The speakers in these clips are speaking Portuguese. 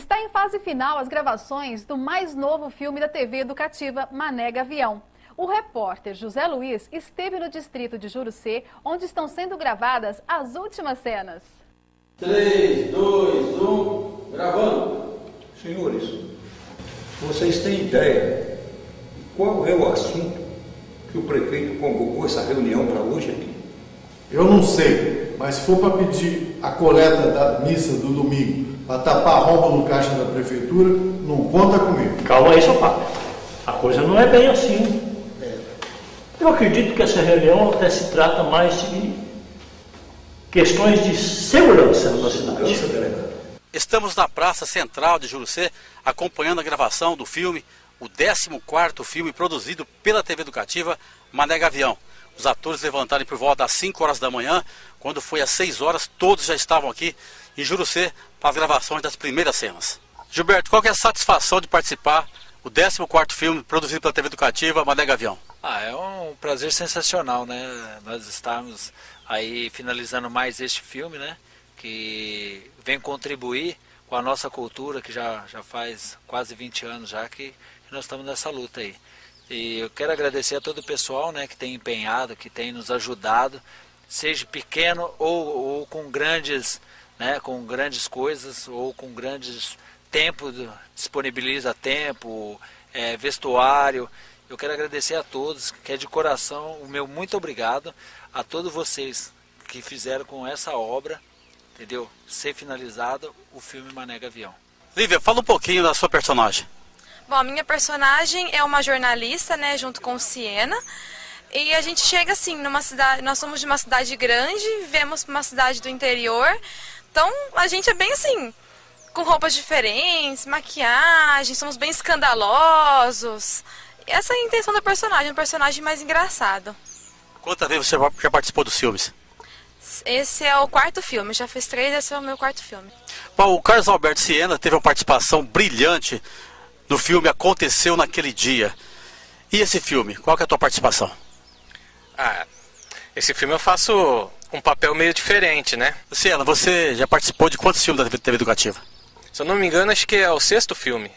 Está em fase final as gravações do mais novo filme da TV educativa Mané Gavião. O repórter José Luiz esteve no distrito de Jurucê, onde estão sendo gravadas as últimas cenas. 3, 2, 1, gravando. Senhores, vocês têm ideia qual é o assunto que o prefeito convocou essa reunião para hoje aqui? Eu não sei, mas se for para pedir a coleta da missa do domingo para tapar rombo no caixa da prefeitura, não conta comigo. Calma aí, seu papo. A coisa não é bem assim. Eu acredito que essa reunião até se trata mais de questões de segurança na cidade. Estamos na Praça Central de Jurucê, acompanhando a gravação do filme, o 14º filme produzido pela TV Educativa Mané Gavião. Os atores levantaram por volta das 5 horas da manhã, quando foi às 6 horas, todos já estavam aqui em Jurucê para as gravações das primeiras cenas. Gilberto, qual é a satisfação de participar do 14º filme produzido pela TV Educativa Mané Gavião? Ah, é um prazer sensacional, né? Nós estamos aí finalizando mais este filme, né? Que vem contribuir com a nossa cultura, que já, já faz quase 20 anos já que nós estamos nessa luta aí. E eu quero agradecer a todo o pessoal né, que tem empenhado, que tem nos ajudado, seja pequeno ou, ou com grandes, né, com grandes coisas, ou com grandes tempo, disponibiliza tempo, é, vestuário. Eu quero agradecer a todos, que é de coração o meu muito obrigado a todos vocês que fizeram com essa obra, entendeu? Ser finalizado o filme Mané Gavião. Lívia, fala um pouquinho da sua personagem. Bom, a minha personagem é uma jornalista, né, junto com o Siena. E a gente chega assim numa cidade, nós somos de uma cidade grande, vivemos uma cidade do interior. Então, a gente é bem assim, com roupas diferentes, maquiagem, somos bem escandalosos. Essa é a intenção do personagem, um personagem mais engraçado. Quantas vezes você já participou dos filmes? Esse é o quarto filme, já fiz três, esse é o meu quarto filme. Bom, o Carlos Alberto Siena teve uma participação brilhante no filme Aconteceu Naquele Dia. E esse filme, qual é a tua participação? Ah, esse filme eu faço um papel meio diferente, né? Siena, você já participou de quantos filmes da TV Educativa? Se eu não me engano, acho que é o sexto filme.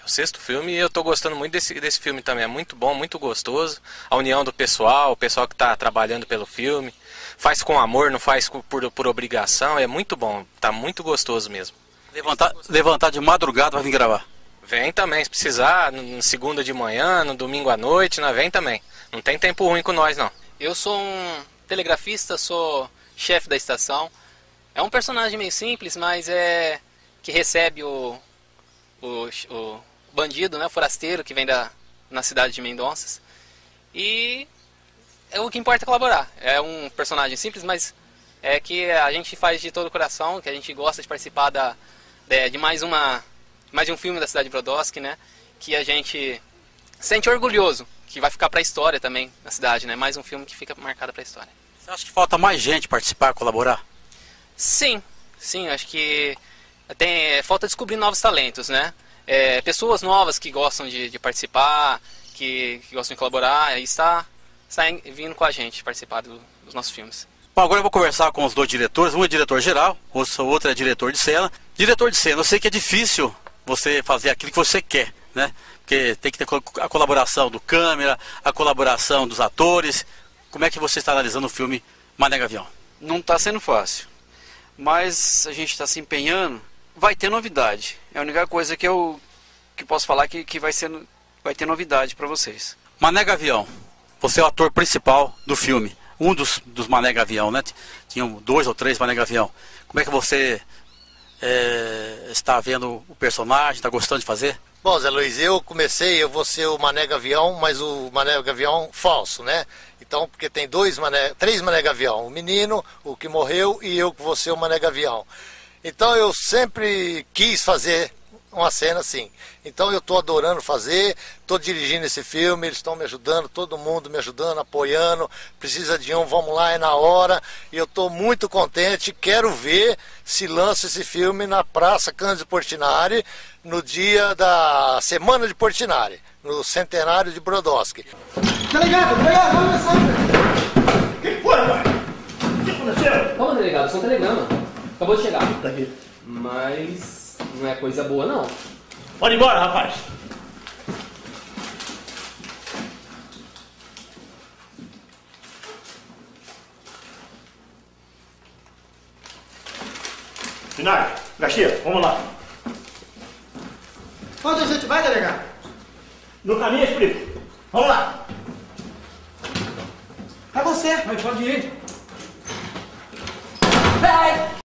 É o sexto filme e eu estou gostando muito desse, desse filme também. É muito bom, muito gostoso. A união do pessoal, o pessoal que está trabalhando pelo filme. Faz com amor, não faz por, por obrigação. É muito bom, tá muito gostoso mesmo. Levantar, levantar de madrugada para vir gravar? Vem também, se precisar, no, segunda de manhã, no domingo à noite, né? vem também. Não tem tempo ruim com nós, não. Eu sou um telegrafista, sou chefe da estação. É um personagem meio simples, mas é que recebe o, o, o bandido, né, o forasteiro que vem da na cidade de Mendonças. E é o que importa é colaborar. É um personagem simples, mas é que a gente faz de todo o coração, que a gente gosta de participar da, de, de mais uma mais de um filme da cidade de Brodowski, né? Que a gente sente orgulhoso, que vai ficar para a história também na cidade, né? Mais um filme que fica marcado para a história. Você acha que falta mais gente participar, colaborar? Sim, sim, acho que tem é, falta descobrir novos talentos, né? É, pessoas novas que gostam de, de participar, que, que, gostam de colaborar, aí está, está vindo com a gente participar do, dos nossos filmes. Bom, agora eu vou conversar com os dois diretores, um é diretor geral, o outro é diretor de cena. Diretor de cena, eu sei que é difícil você fazer aquilo que você quer, né? Porque tem que ter a colaboração do câmera, a colaboração dos atores. Como é que você está analisando o filme Mané Gavião? Não está sendo fácil, mas a gente está se empenhando vai ter novidade. É a única coisa que eu que posso falar que, que vai, ser, vai ter novidade para vocês. Mané Gavião, você é o ator principal do filme. Um dos, dos Mané Gavião, né? Tinham dois ou três Mané Gavião. Como é que você é, está vendo o personagem? Está gostando de fazer? Bom, Zé Luiz, eu comecei, eu vou ser o Mané Gavião, mas o Mané Gavião falso, né? Então, porque tem dois Mané, três Mané Gavião, o menino, o que morreu e eu que vou ser o Mané Gavião. Então eu sempre quis fazer uma cena assim. Então eu estou adorando fazer, estou dirigindo esse filme, eles estão me ajudando, todo mundo me ajudando, apoiando. Precisa de um, vamos lá, é na hora. E eu estou muito contente, quero ver se lança esse filme na Praça Cândido Portinari, no dia da Semana de Portinari, no centenário de Brodowski. Delegado, delegado, vamos mensagem. O que foi, pai? O que aconteceu? Calma, delegado, só um telegrama. Acabou de chegar. Tá aqui. Mas não é coisa boa, não. Pode ir embora, rapaz! Finário, Garcia, vamos lá. Onde a gente vai, delegado? No caminho explico. Vamos lá. É você. Mas pode ir. Vai.